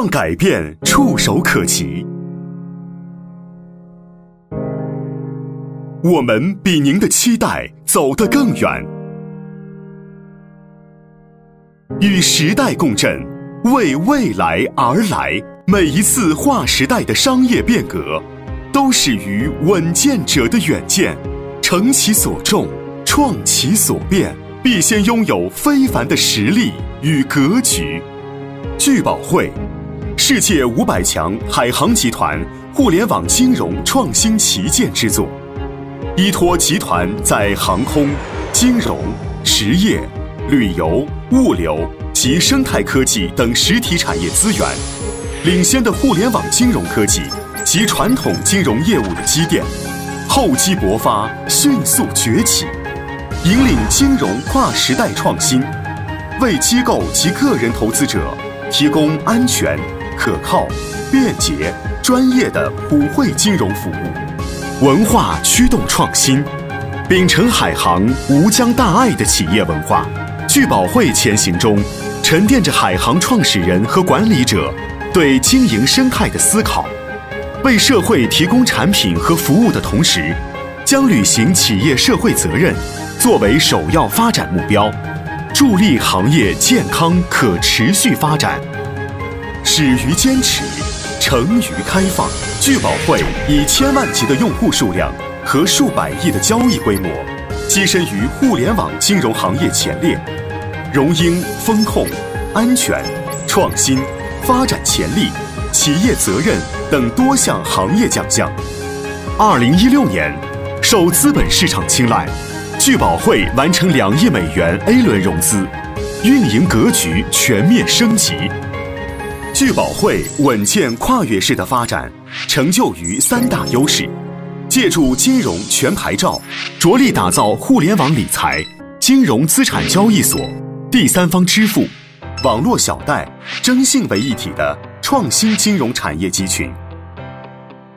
让改变触手可及。我们比您的期待走得更远，与时代共振，为未来而来。每一次划时代的商业变革，都始于稳健者的远见。承其所重，创其所变，必先拥有非凡的实力与格局。聚宝汇，世界五百强海航集团互联网金融创新旗舰之作，依托集团在航空、金融、实业、旅游、物流及生态科技等实体产业资源。领先的互联网金融科技及传统金融业务的积淀，厚积薄发，迅速崛起，引领金融跨时代创新，为机构及个人投资者提供安全、可靠、便捷、专业的普惠金融服务。文化驱动创新，秉承海航无疆大爱的企业文化，聚宝汇前行中，沉淀着海航创始人和管理者。对经营生态的思考，为社会提供产品和服务的同时，将履行企业社会责任作为首要发展目标，助力行业健康可持续发展。始于坚持，成于开放。聚宝汇以千万级的用户数量和数百亿的交易规模，跻身于互联网金融行业前列，荣膺风控、安全、创新。发展潜力、企业责任等多项行业奖项。二零一六年，受资本市场青睐，聚宝汇完成两亿美元 A 轮融资，运营格局全面升级。聚宝汇稳健跨越式的发展，成就于三大优势：借助金融全牌照，着力打造互联网理财、金融资产交易所、第三方支付。网络小贷、征信为一体的创新金融产业集群，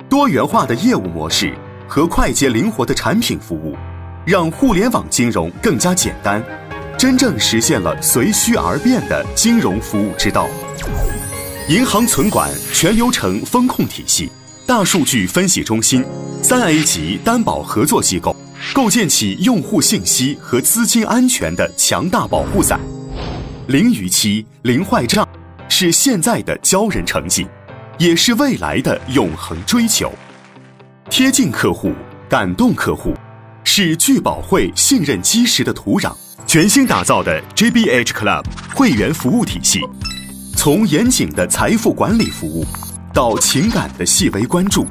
多元化的业务模式和快捷灵活的产品服务，让互联网金融更加简单，真正实现了随需而变的金融服务之道。银行存管全流程风控体系、大数据分析中心、三 A 级担保合作机构，构建起用户信息和资金安全的强大保护伞。零逾期、零坏账，是现在的骄人成绩，也是未来的永恒追求。贴近客户、感动客户，是聚宝汇信任基石的土壤。全新打造的 JBH Club 会员服务体系，从严谨的财富管理服务，到情感的细微关注，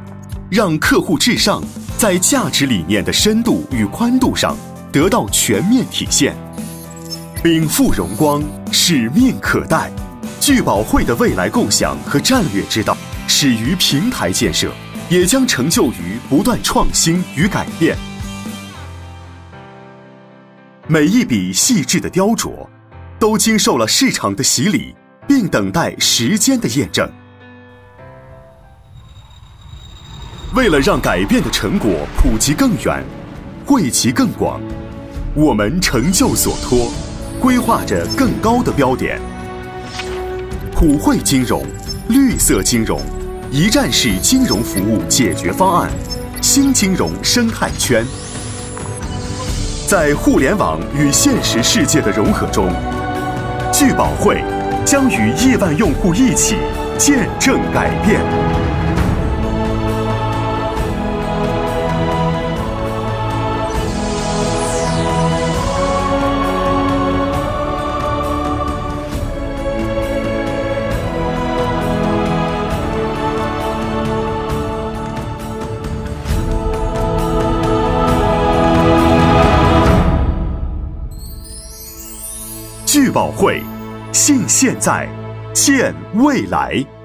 让客户至上在价值理念的深度与宽度上得到全面体现。禀赋荣光，使命可待。聚宝汇的未来构想和战略之道，始于平台建设，也将成就于不断创新与改变。每一笔细致的雕琢，都经受了市场的洗礼，并等待时间的验证。为了让改变的成果普及更远，惠及更广，我们成就所托。规划着更高的标点，普惠金融、绿色金融、一站式金融服务解决方案、新金融生态圈，在互联网与现实世界的融合中，聚宝汇将与亿万用户一起见证改变。聚宝汇，信现在，见未来。